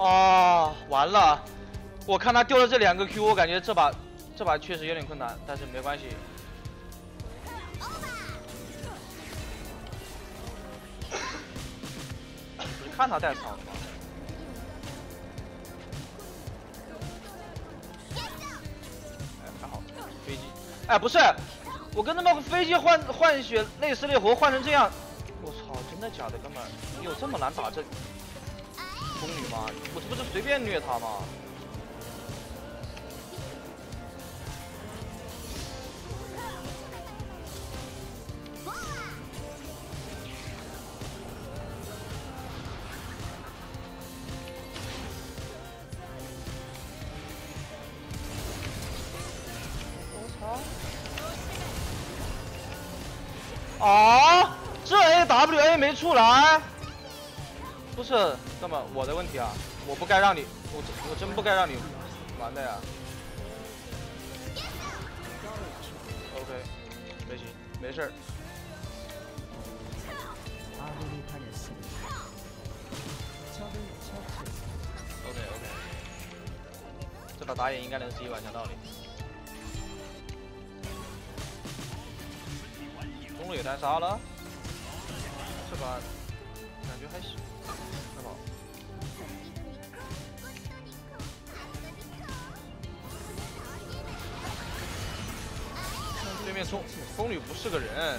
啊，完了！我看他丢了这两个 Q，我感觉这把这把确实有点困难，但是没关系。不是看他带草了吗？哎，还好，飞机。哎，不是，我跟他们飞机换换血，内斯烈活换成这样，我操，真的假的，哥们？你有这么难打这？风女吗？我这不是随便虐他吗？啊！这 A W A 没出来？不是，那么，我的问题啊！我不该让你，我我真不该让你玩的呀。OK，没行，没事儿。OK OK，这把打野应该能 C 完，讲道理。中路也单杀了，这把感觉还行。对面冲风女不是个人，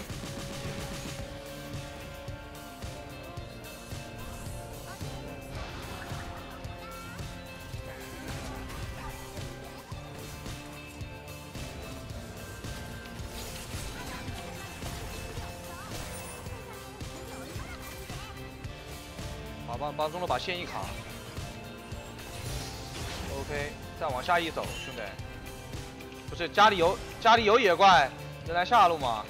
帮帮中路把线一卡，OK，再往下一走，兄弟，不是家里有家里有野怪。能来下路吗？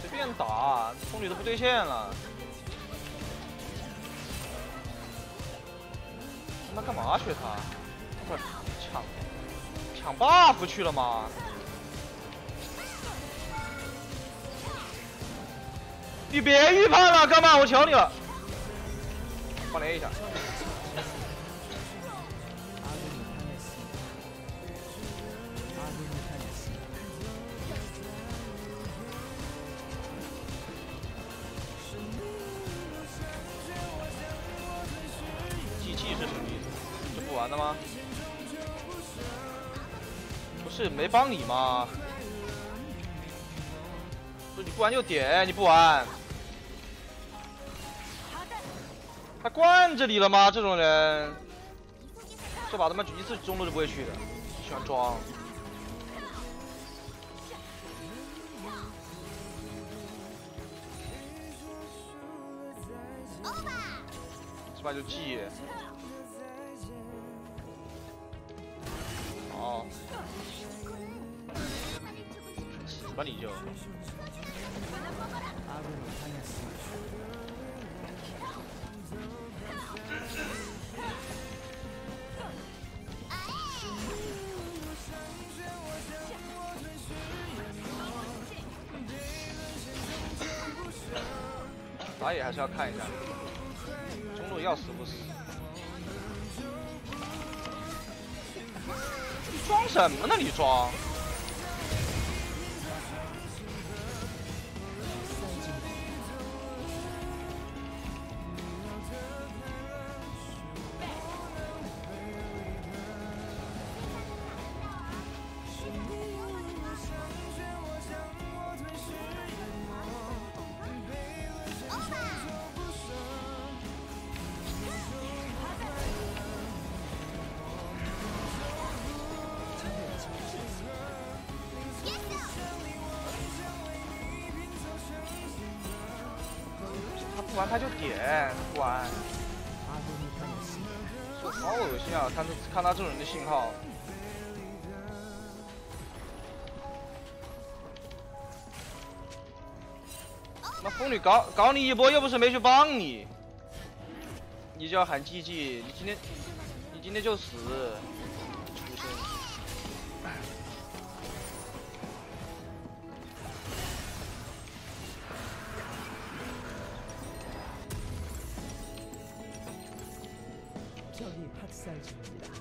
随便打，风女都不对线了。他妈干嘛去他？不是抢抢 buff 去了吗？你别预判了哥们我求你了。我来一下。机器是什么意思？你不玩了吗？不是没帮你吗？你不玩就点，你不玩，他惯着你了吗？这种人，这把他妈一次中路都不会去的，喜欢装，这把就记。哦，死吧你就！打野还是要看一下，中路要死不死。你装什么呢？你装？玩他就点，不玩，好恶心啊！看他看他这种人的信号，那风女搞搞你一波，又不是没去帮你，你就要喊 GG，你今天你今天就死。 학살 중입니다.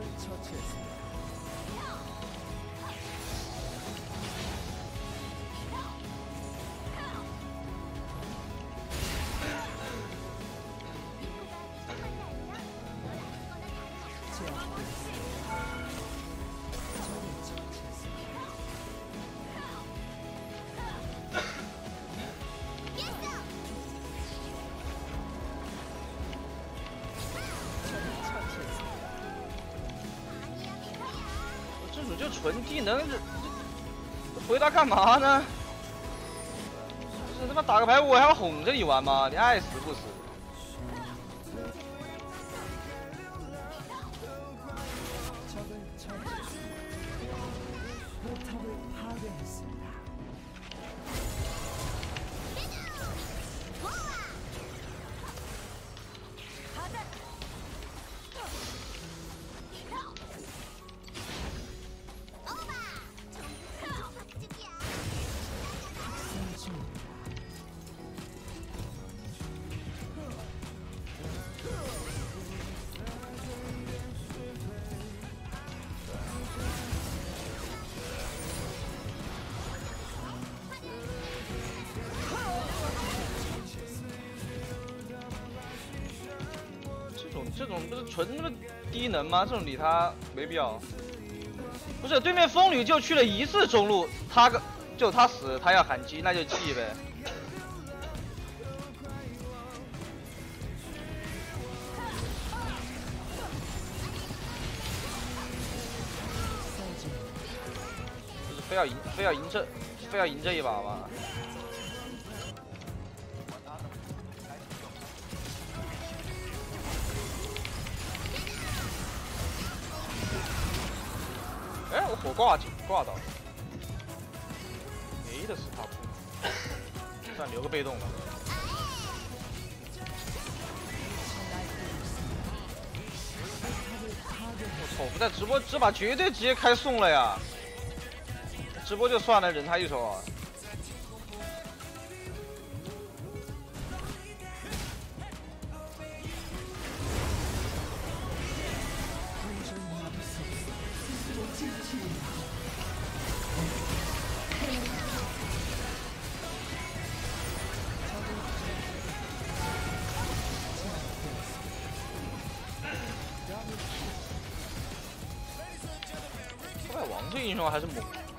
적을 처치했습니다. 就纯技能，这回他干嘛呢？不是他妈打个排我还要哄着你玩吗？你爱死不死？这种不是纯他妈低能吗这种理他没必要。不是对面风女就去了一次中路他个就他死他要喊鸡那就鸡呗。非要赢非要赢这非要赢这一把吗火挂进挂到，没的是他不，算留个被动吧。我操！不在直播这把绝对直接开送了呀！直播就算了，忍他一手啊。这英雄还是猛。